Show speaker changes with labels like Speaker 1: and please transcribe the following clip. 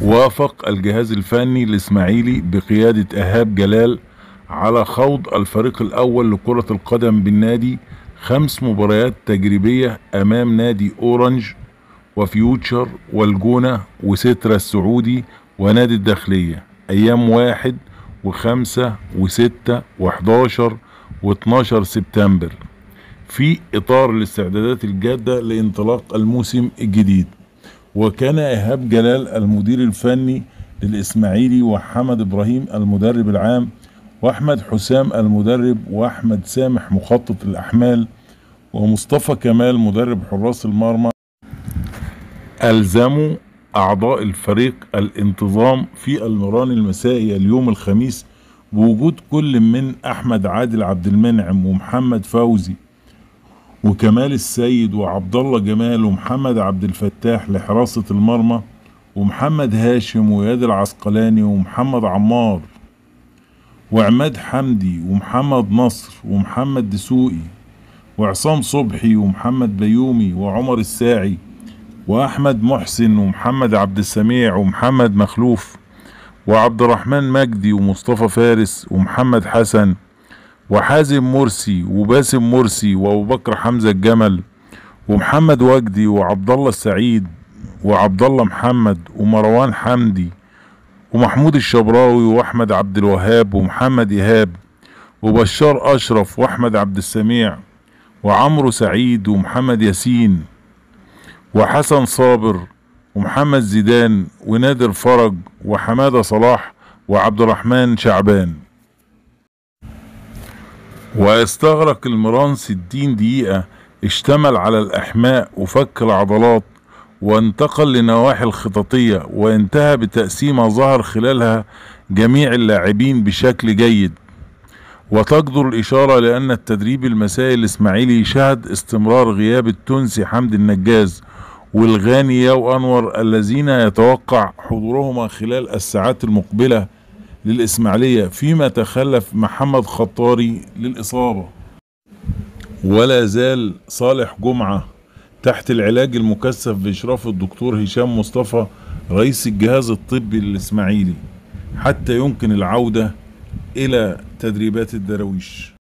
Speaker 1: وافق الجهاز الفني الإسماعيلي بقيادة إيهاب جلال على خوض الفريق الأول لكرة القدم بالنادي خمس مباريات تجريبية أمام نادي أورنج وفيوتشر والجونة وسترا السعودي ونادي الداخلية. أيام واحد وخمسة وستة وحداشر واتناشر سبتمبر. في إطار الاستعدادات الجادة لانطلاق الموسم الجديد. وكان إيهاب جلال المدير الفني للإسماعيلي وحمد إبراهيم المدرب العام وأحمد حسام المدرب وأحمد سامح مخطط الأحمال ومصطفى كمال مدرب حراس المرمى. ألزموا أعضاء الفريق الانتظام في المران المسائي اليوم الخميس بوجود كل من أحمد عادل عبد المنعم ومحمد فوزي. وكمال السيد وعبد الله جمال ومحمد عبد الفتاح لحراسة المرمى ومحمد هاشم وياد العسقلاني ومحمد عمار وعماد حمدي ومحمد نصر ومحمد دسوقي وعصام صبحي ومحمد بيومي وعمر الساعي وأحمد محسن ومحمد عبد السميع ومحمد مخلوف وعبد الرحمن مجدي ومصطفى فارس ومحمد حسن وحازم مرسي وباسم مرسي وابو بكر حمزة الجمل ومحمد وجدي وعبد الله السعيد وعبد الله محمد ومروان حمدي ومحمود الشبراوي وأحمد عبد الوهاب ومحمد إيهاب وبشار أشرف وأحمد عبد السميع وعمرو سعيد ومحمد ياسين وحسن صابر ومحمد زيدان ونادر فرج وحمادة صلاح وعبد الرحمن شعبان واستغرق المران ستين دقيقة. اشتمل على الإحماء وفك العضلات وانتقل لنواحي الخططية وانتهى بتقسيمة ظهر خلالها جميع اللاعبين بشكل جيد. وتجدر الإشارة لأن التدريب المسائي الإسماعيلي شهد استمرار غياب التونسي حمد النجاز والغاني ياو أنور الذين يتوقع حضورهما خلال الساعات المقبلة. للإسماعيلية فيما تخلف محمد خطاري للإصابة. ولا زال صالح جمعة تحت العلاج المكثف بإشراف الدكتور هشام مصطفى رئيس الجهاز الطبي للإسماعيلي حتى يمكن العودة إلى تدريبات الدراويش.